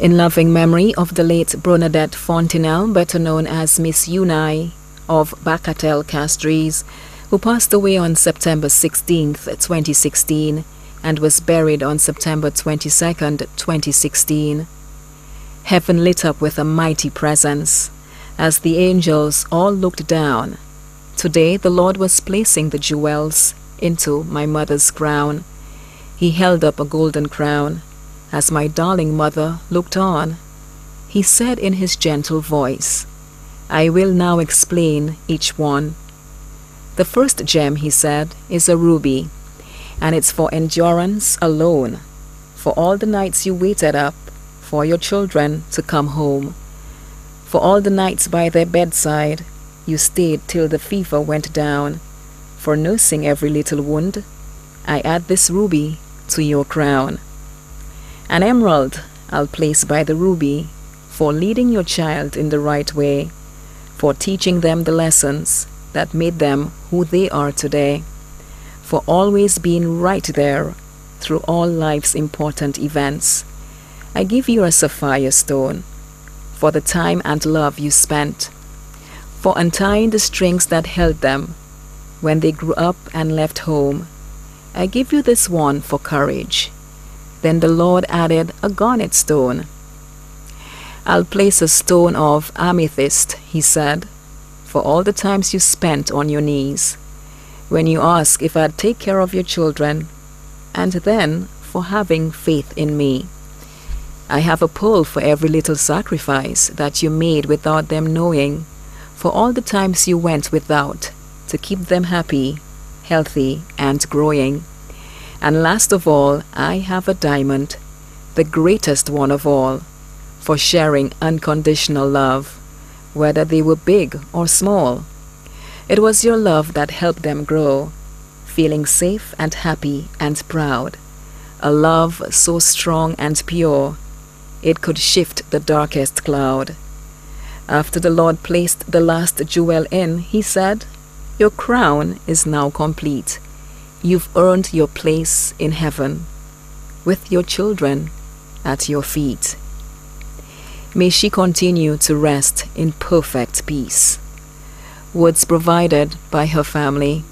In loving memory of the late Bernadette Fontenelle, better known as Miss Unai of Bagatelle Castries, who passed away on September 16, 2016, and was buried on September 22, 2016. Heaven lit up with a mighty presence as the angels all looked down. Today the Lord was placing the jewels into my mother's crown. He held up a golden crown as my darling mother looked on. He said in his gentle voice, I will now explain each one. The first gem, he said, is a ruby, and it's for endurance alone, for all the nights you waited up for your children to come home, for all the nights by their bedside you stayed till the fever went down, for nursing every little wound, I add this ruby to your crown. An emerald I'll place by the ruby for leading your child in the right way, for teaching them the lessons that made them who they are today, for always being right there through all life's important events. I give you a sapphire stone for the time and love you spent, for untying the strings that held them when they grew up and left home. I give you this one for courage then the Lord added a garnet stone. I'll place a stone of amethyst, he said, for all the times you spent on your knees, when you ask if I'd take care of your children, and then for having faith in me. I have a pearl for every little sacrifice that you made without them knowing, for all the times you went without, to keep them happy, healthy, and growing. And last of all, I have a diamond, the greatest one of all, for sharing unconditional love, whether they were big or small. It was your love that helped them grow, feeling safe and happy and proud. A love so strong and pure, it could shift the darkest cloud. After the Lord placed the last jewel in, he said, Your crown is now complete. You've earned your place in heaven with your children at your feet. May she continue to rest in perfect peace. Words provided by her family